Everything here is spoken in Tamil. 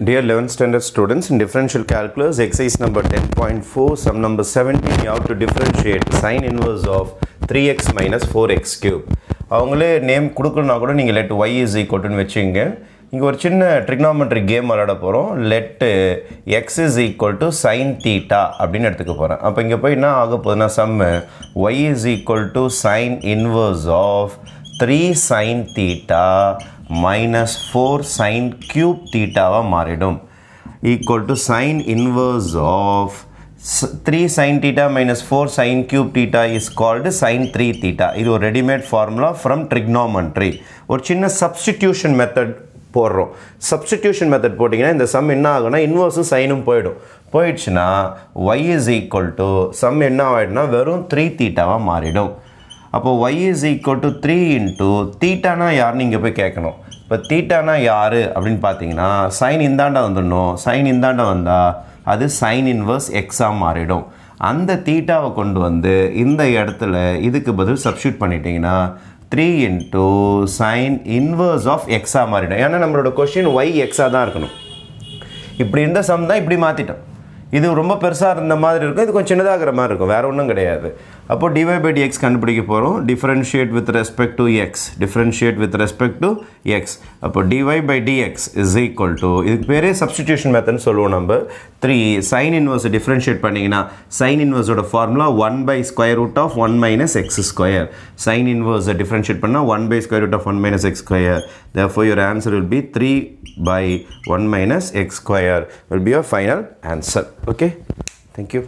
Dear 11th standard students, in differential calculus, exercise number 10.4, sum number 17, you have to differentiate sine inverse of 3x minus 4x cube. அவங்களே நேம் கொடுக்கணும்னா கூட நீங்கள் லெட் ஒய் இஸ் ஈக்குவல்ட்டுன்னு வச்சுங்க இங்கே ஒரு சின்ன ட்ரிக்னாமெட்ரி கேம் விளாட போகிறோம் let x is equal to sine theta அப்படின்னு எடுத்துக்க போகிறேன் அப்போ இங்கே போய் என்ன ஆக போகுதுன்னா sum y is equal to sine inverse of three sine theta minus four sine cube தீட்டாவாக மாறிடும். Equal to sine inverse of three sine theta minus four sine cube theta is called sine three theta இது ஒரு ரெடிமேட் ஃபார்முலா ஃப்ரம் ட்ரிக்னாமெண்ட்ரி ஒரு சின்ன சப்ஸ்டிடியூஷன் மெத்தட் போடுறோம். சப்ஸ்டிடியூஷன் மெத்தட் போட்டிங்கன்னா இந்த சம் என்ன ஆகும்னா இன்வர்ஸும் சைனும் போயிடும். போயிடுச்சுன்னா y is equal to sum என்ன ஆகிடும்னா வெறும் த்ரீ தீட்டாவாக மாறிடும். அப்போது y is equal to three into தீட்டானா யாருன்னு இங்கே போய் கேட்கணும். இப்போ தீட்டானா யார் அப்படின்னு பார்த்தீங்கன்னா சைன் இந்தாண்டா வந்துடணும். சைன் இந்தாண்டா வந்தால் அது சைன் இன்வர்ஸ் எக்ஸாக மாறிடும். அந்த தீட்டாவை கொண்டு வந்து இந்த இடத்துல இதுக்கு பதில் சப்ஸ்டியூட் பண்ணிட்டீங்கன்னா three into sine inverse of எக்ஸாக மாறிடும். ஏன்னா நம்மளோட கொஷின் ஒய் எக்ஸாக தான் இருக்கணும். இப்படி இருந்த சம் தான் இப்படி மாற்றிட்டோம் இது ரொம்ப பெருசாக இருந்த மாதிரி இருக்கும். இது கொஞ்சம் சின்னதாகிற மாதிரி இருக்கும். வேறு ஒன்றும் கிடையாது. அப்போ டிவை பை டிஎக்ஸ் கண்டுபிடிக்க போகிறோம் differentiate with respect to x differentiate with respect to x அப்போ d y by d x is equal to இதுக்கு பேரே சப்ஸ்டிடியூஷன் மெத்தட்னு சொல்லுவோம் நம்ம. த்ரீ சைன் இன்வர்ஸ் டிஃப்ரென்ஷியேட் பண்ணிங்கன்னா sine இன்வர்ஸோட formula one by square root of one minus x square sine இன்வர்ஸை differentiate பண்ணால் one by square root of one minus x square therefore your answer will be 3 by 1 minus x square will be your final answer okay thank you.